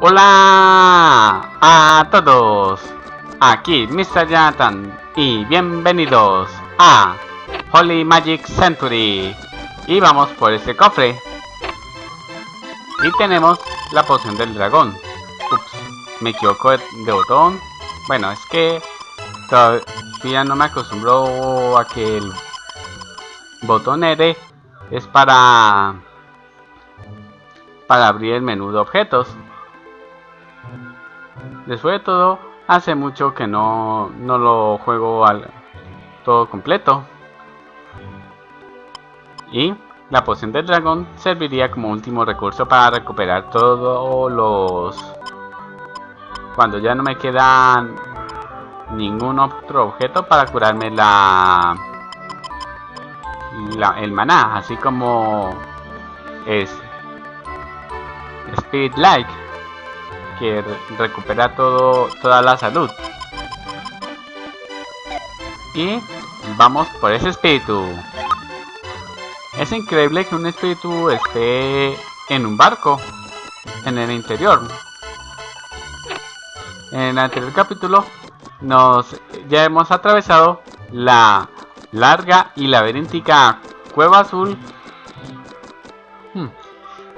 Hola a todos, aquí Mr. Jonathan y bienvenidos a Holy Magic Century. Y vamos por este cofre. Y tenemos la poción del dragón. Ups, me equivoco de, botón. Bueno, es que todavía no me acostumbro a que el botón R es para para abrir el menú de objetos Después de todo, hace mucho que no, no lo juego al todo completo. Y la poción del dragón serviría como último recurso para recuperar todos los... Cuando ya no me queda ningún otro objeto para curarme la... el maná, así como es Speed Like que recupera todo, toda la salud. Y vamos por ese espíritu. Es increíble que un espíritu esté en un barco, en el interior. En el anterior capítulo nos ya hemos atravesado la larga y laberíntica cueva azul. Hmm.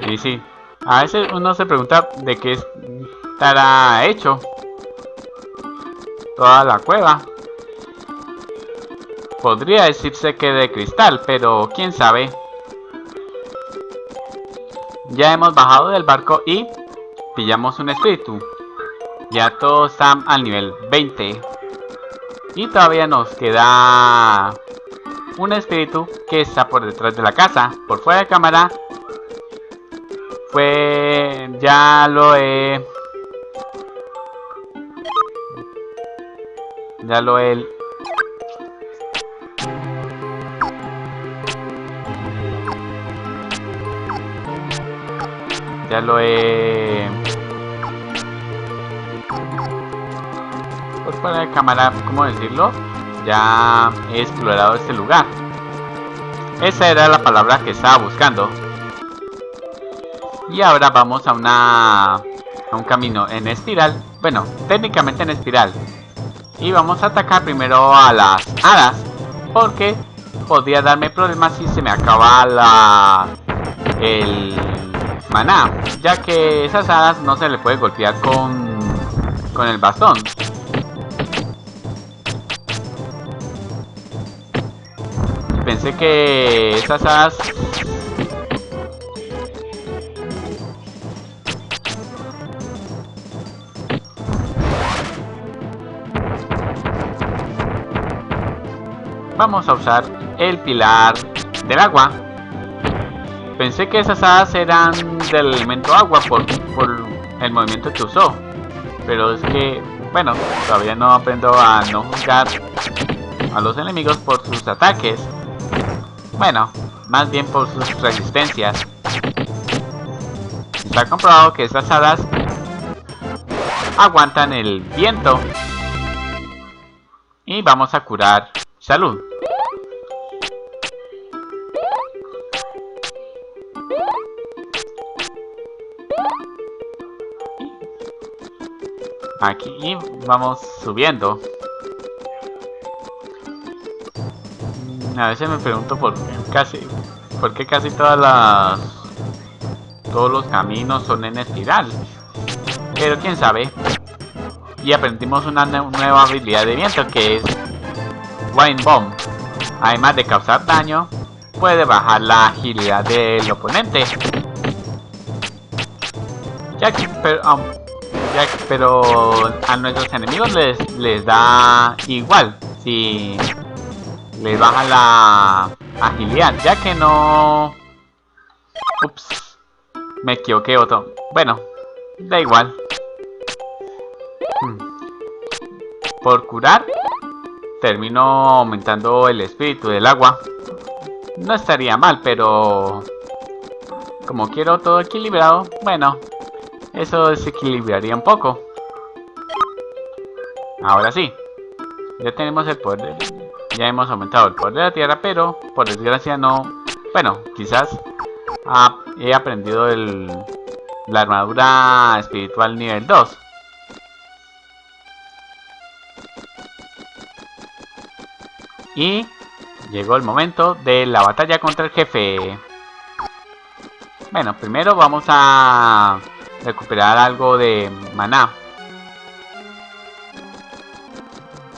Y sí, a veces uno se pregunta de qué estará hecho toda la cueva. Podría decirse que de cristal, pero quién sabe. Ya hemos bajado del barco y pillamos un espíritu. Ya todos están al nivel 20. Y todavía nos queda un espíritu que está por detrás de la casa. Por fuera de cámara pues ya lo he... Ya lo he... Ya lo he... Pues para la cámara, ¿cómo decirlo? Ya he explorado este lugar. Esa era la palabra que estaba buscando. Y ahora vamos a una a un camino en espiral. Bueno, técnicamente en espiral. Y vamos a atacar primero a las hadas. Porque podría darme problemas si se me acaba la el maná. Ya que esas hadas no se le puede golpear con, con el bastón. Pensé que esas hadas vamos a usar el pilar del agua. Pensé que esas hadas eran del elemento agua por, el movimiento que usó. Pero es que, bueno, todavía no aprendo a no juzgar a los enemigos por sus ataques. Bueno, más bien por sus resistencias. Está comprobado que estas hadas aguantan el viento. Y vamos a curar salud. Aquí vamos subiendo. A veces me pregunto por qué casi, por qué casi todas las, todos los caminos son en espiral. Pero quién sabe. Y aprendimos una nueva habilidad de viento que es Wine Bomb. Además de causar daño, puede bajar la agilidad del oponente. Ya que, pero, pero a nuestros enemigos les, les da igual si les baja la agilidad, ya que no... Ups, me equivoqué otro. Bueno, da igual. Hmm. Por curar, termino aumentando el espíritu del agua. No estaría mal, pero... Como quiero todo equilibrado, bueno, eso desequilibraría un poco. Ahora sí. Ya tenemos el poder Ya hemos aumentado el poder de la tierra, pero por desgracia no... Bueno, quizás he aprendido el la armadura espiritual nivel 2. Y llegó el momento de la batalla contra el jefe. Bueno, primero vamos a recuperar algo de maná.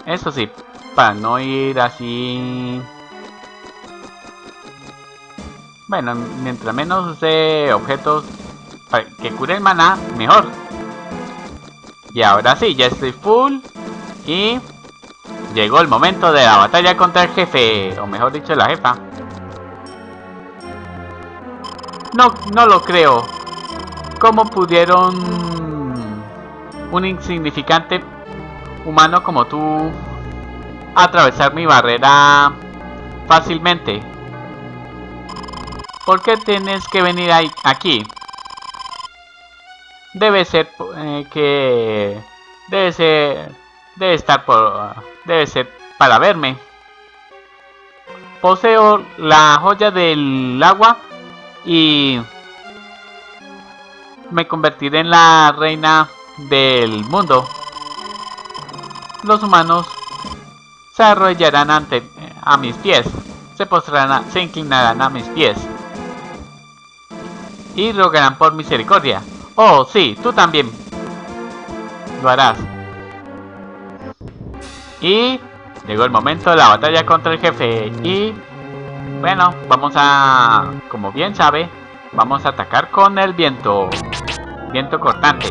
Eso sí, para no ir así... Bueno, mientras menos de objetos que curen maná, mejor. Y ahora sí, ya estoy full. Y llegó el momento de la batalla contra el jefe. O mejor dicho, la jefa. No, no lo creo. ¿Cómo pudieron un insignificante humano como tú atravesar mi barrera fácilmente? ¿Por qué tienes que venir aquí? Debe ser eh, que... Debe ser... Debe estar por... Debe ser para verme. Poseo la joya del agua y me convertiré en la reina del mundo. Los humanos se arrollarán ante a mis pies, se postrarán, se inclinarán a mis pies y rogarán por misericordia. Oh, sí, tú también lo harás. Y llegó el momento de la batalla contra el jefe. Y bueno, vamos a, como bien sabe, vamos a atacar con el viento. Viento cortante.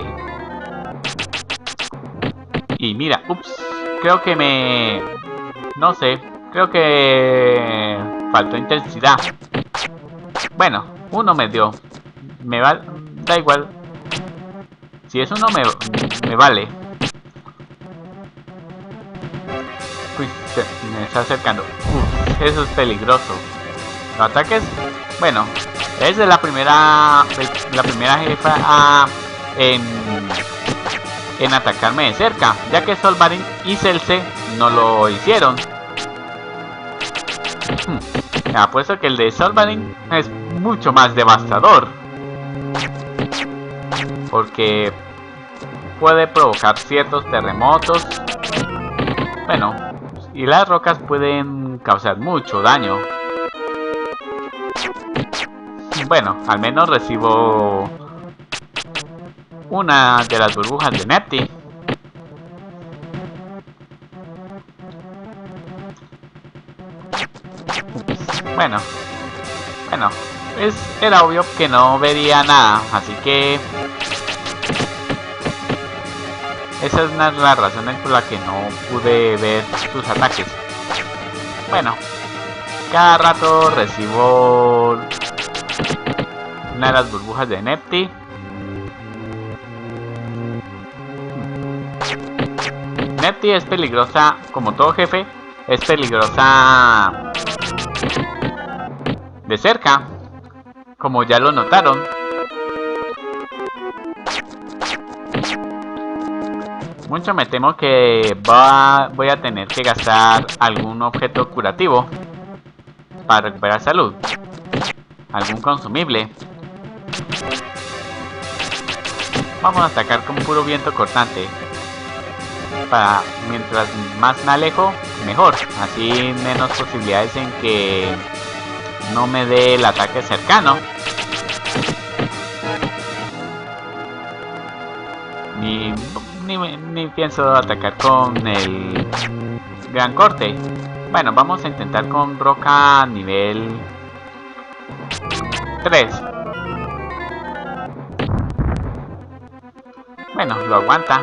Y mira, ups, creo que me... No sé, creo que faltó intensidad. Bueno, uno me dio. Me va... Da igual. Si es uno me, me vale. Uy, me está acercando. eso es peligroso. Los ataques, bueno, es de la primera la primera jefa en, en atacarme de cerca, ya que Solvarin y Celce no lo hicieron. Hmm, apuesto que el de Solvarin es mucho más devastador. Porque puede provocar ciertos terremotos. Bueno, y las rocas pueden causar mucho daño. Bueno, al menos recibo una de las burbujas de Nepti. Bueno, bueno, es, era obvio que no vería nada, así que esa es una de las por la que no pude ver sus ataques. Bueno, cada rato recibo una de las burbujas de Nepti. Nepti es peligrosa, como todo jefe, es peligrosa de cerca, como ya lo notaron. Mucho me temo que va, voy a tener que gastar algún objeto curativo para recuperar salud. Algún consumible. Vamos a atacar con puro viento cortante. Para mientras más me alejo, mejor. Así menos posibilidades en que no me dé el ataque cercano. Ni, ni, ni pienso atacar con el gran corte. Bueno, vamos a intentar con roca nivel 3. Bueno, lo aguanta.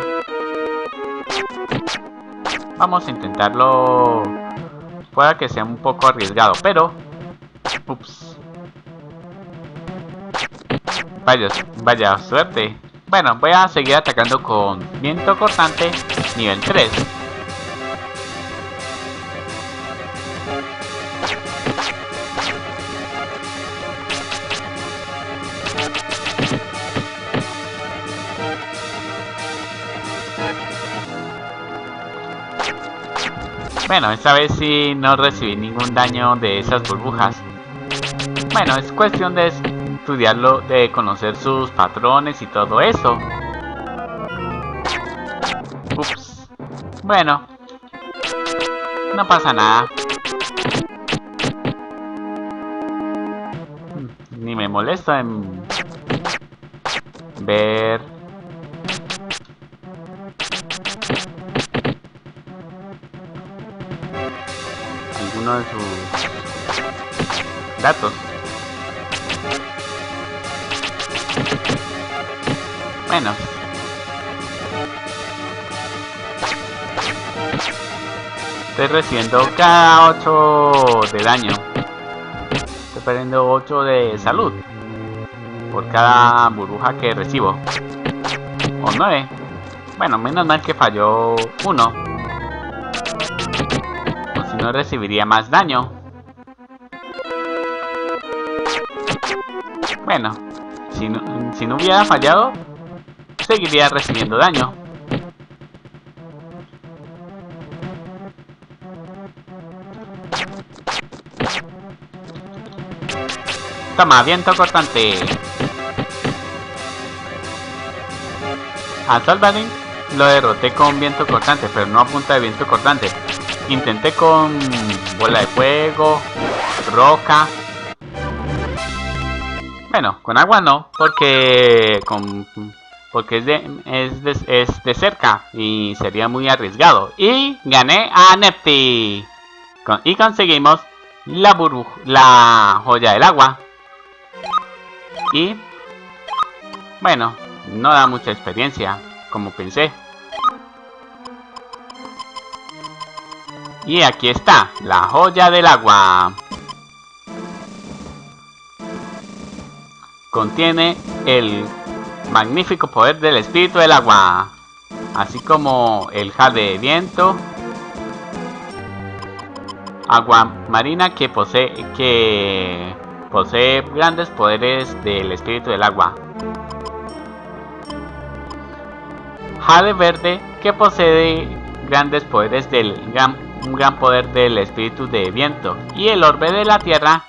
Vamos a intentarlo. Pueda que sea un poco arriesgado, pero... Ups. Vaya, vaya suerte. Bueno, voy a seguir atacando con viento cortante nivel 3. Bueno, esta vez sí no recibí ningún daño de esas burbujas. Bueno, es cuestión de estudiarlo, de conocer sus patrones y todo eso. Ups. Bueno. No pasa nada. Ni me molesta en ver de sus datos. Bueno. Estoy recibiendo cada 8 de daño. Estoy perdiendo 8 de salud. Por cada burbuja que recibo. O 9. Bueno, menos mal que falló 1. No recibiría más daño. Bueno, si no, si no hubiera fallado, seguiría recibiendo daño. Toma, viento cortante. A Salvadin lo derroté con viento cortante, pero no a punta de viento cortante. Intenté con bola de fuego, roca. Bueno, con agua no, porque con porque es de, es de, cerca y sería muy arriesgado. Y gané a Nepti. y conseguimos la burbuja, la joya del agua. Y bueno, no da mucha experiencia, como pensé. Y aquí está, la joya del agua. Contiene el magnífico poder del espíritu del agua, así como el jade de viento, agua marina que posee, que posee grandes poderes del espíritu del agua. Jade verde que posee grandes poderes del gran, un gran poder del espíritu de viento. Y el orbe de la tierra,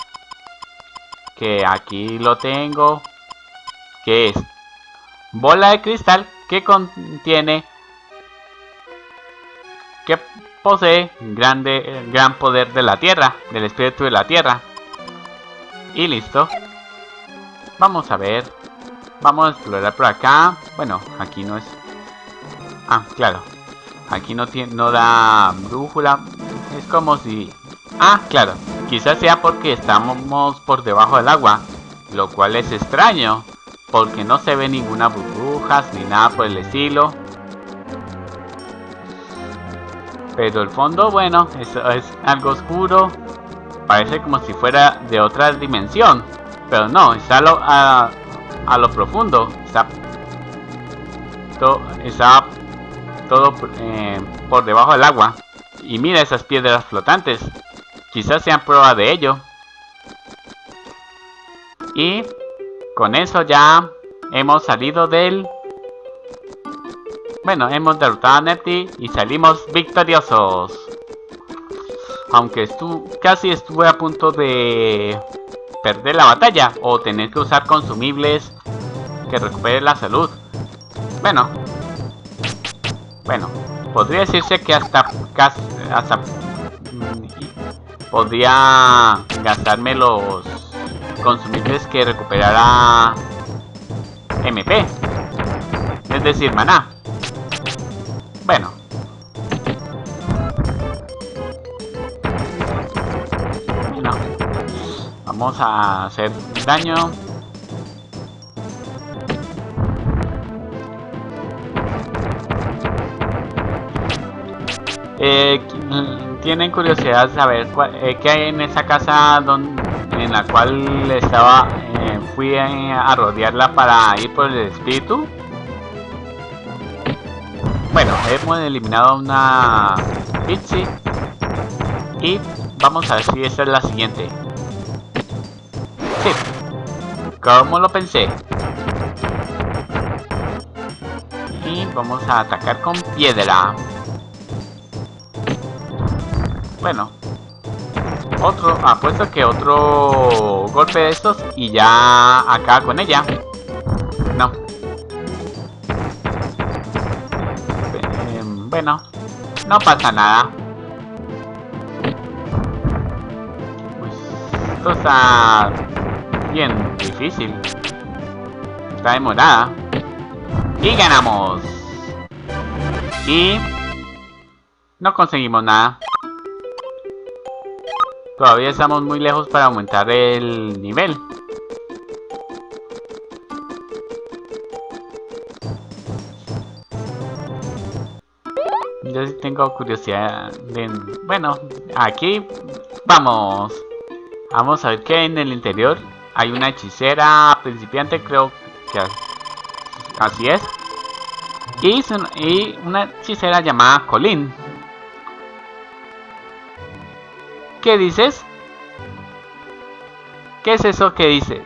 que aquí lo tengo, que es bola de cristal que contiene que posee grande gran poder de la tierra del espíritu de la tierra. Y listo. Vamos a ver vamos a explorar por acá. Bueno aquí no es. Ah claro aquí no tiene no da brújula es como si ah claro quizás sea porque estamos por debajo del agua lo cual es extraño porque no se ve ninguna burbujas ni nada por el estilo. Pero el fondo, bueno, es, es algo oscuro. Parece como si fuera de otra dimensión. Pero no, está a lo, a, lo profundo. Está, está todo eh, por debajo del agua. Y mira esas piedras flotantes. Quizás sean prueba de ello. Y con eso ya hemos salido del... Bueno, hemos derrotado a Nepti y salimos victoriosos. Aunque estu casi estuve a punto de perder la batalla o tener que usar consumibles que recuperen la salud. Bueno. Bueno, podría decirse que hasta, hasta podría gastarme los consumibles que recuperará MP. Es decir, maná. Bueno. No. Vamos a hacer daño. Eh, ¿Tienen curiosidad saber eh, qué hay en esa casa en la cual estaba eh, fui a, rodearla para ir por el espíritu. Bueno hemos eliminado una Pixie y vamos a ver si esta es la siguiente. Sí. Como lo pensé y vamos a atacar con piedra bueno Otro, apuesto que otro golpe de estos y ya acá con ella. No. Eh, bueno, no pasa nada. esto está bien difícil. Está demorada. Y ganamos. Y no conseguimos nada. Todavía estamos muy lejos para aumentar el nivel. Yo sí tengo curiosidad de... Bueno, aquí vamos. Vamos a ver que en el interior hay una hechicera principiante, creo que así es. Y, y una hechicera llamada Colin. ¿Qué dices? ¿Qué es eso que dice?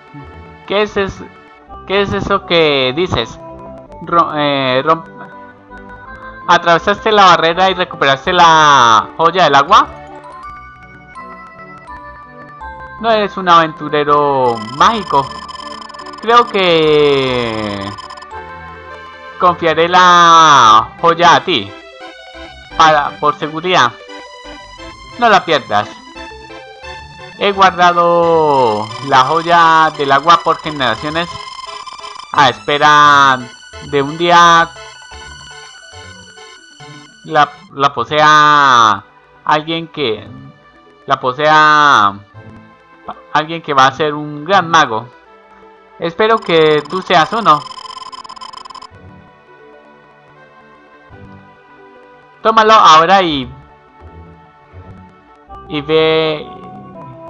¿Qué es eso? ¿Qué es eso que dices? Eh, ¿Atravesaste la barrera y recuperaste la joya del agua? No eres un aventurero mágico. Creo que... Confiaré la joya a ti. Para, por seguridad. No la pierdas. He guardado la joya del agua por generaciones a espera de un día la, la posea alguien que la posea alguien que va a ser un gran mago. Espero que tú seas uno. Tómalo ahora y y ve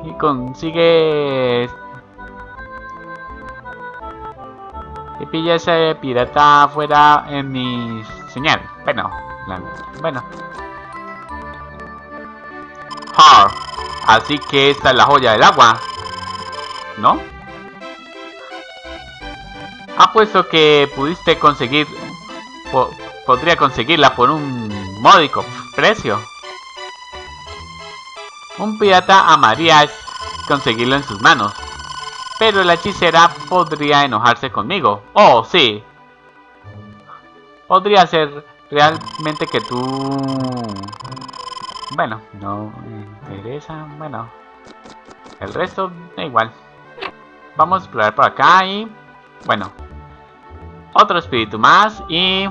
y consigue y pilla ese pirata fuera en mi señal. Bueno, bueno. Así que esta es la joya del agua. ¿No? Apuesto que pudiste conseguir... podría conseguirla por un módico precio. Un pirata amaría conseguirlo en sus manos. Pero la hechicera podría enojarse conmigo. Oh, sí. Podría ser realmente que tú... Bueno, no me interesa. Bueno, el resto da igual. Vamos a explorar por acá y... Bueno. Otro espíritu más y...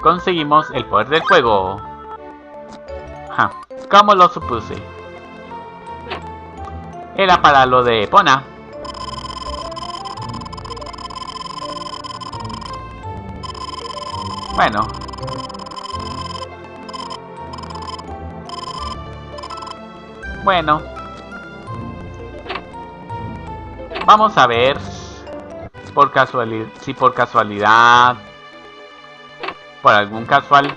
Conseguimos el poder del fuego. Ja, como lo supuse. Era para lo de Pona. Bueno. Bueno. Vamos a ver por casualidad, si por casualidad por algún casual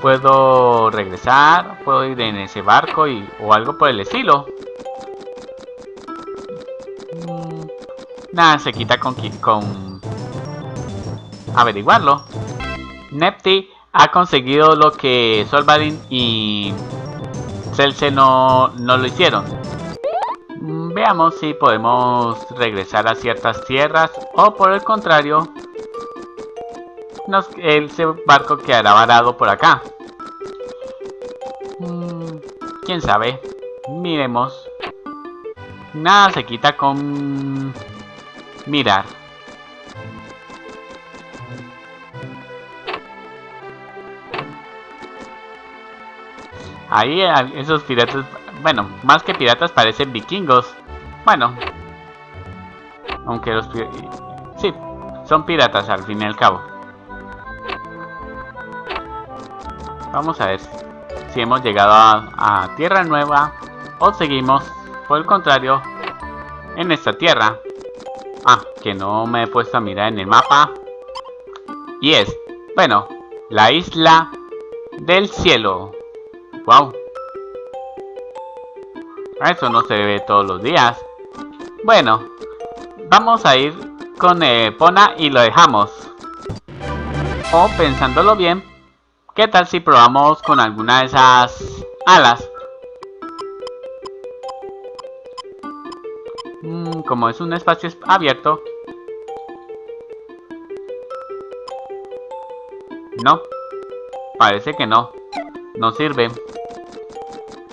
puedo regresar, puedo ir en ese barco y, o algo por el estilo. Mm, nada, se quita con, con averiguarlo. Nepti ha conseguido lo que Solvarin y Celce no, no lo hicieron. Mm, veamos si podemos regresar a ciertas tierras o por el contrario ese barco quedará varado por acá. Mm, ¿Quién sabe? Miremos. Nada se quita con mirar. Ahí esos piratas, bueno, más que piratas parecen vikingos. Bueno, aunque los... Sí, son piratas al fin y al cabo. Vamos a ver si hemos llegado a, Tierra Nueva o seguimos, por el contrario, en esta Tierra. Ah, que no me he puesto a mirar en el mapa. Y es, bueno, la isla del cielo. Wow. Eso no se ve todos los días. Bueno, vamos a ir con Epona y lo dejamos. O pensándolo bien, ¿Qué tal si probamos con alguna de esas alas? Mm, como es un espacio abierto. No. Parece que no. No sirve.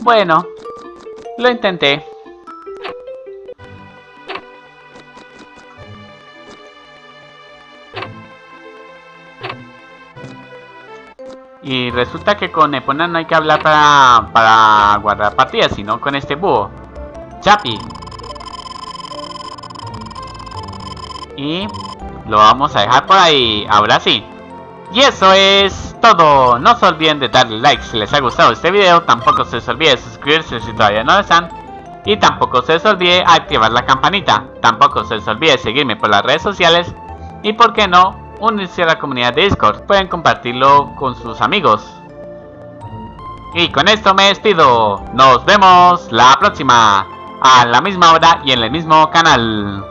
Bueno. Lo intenté. Resulta que con Epona no hay que hablar para, para guardar partidas, sino con este búho. Chapi. Y lo vamos a dejar por ahí. Ahora sí. Y eso es todo. No se olviden de darle like si les ha gustado este video. Tampoco se les olvide suscribirse si todavía no lo están. Y tampoco se les olvide activar la campanita. Tampoco se les olvide seguirme por las redes sociales. Y por qué no, unirse a la comunidad de Discord. Pueden compartirlo con sus amigos. Y con esto me despido. Nos vemos la próxima. A la misma hora y en el mismo canal.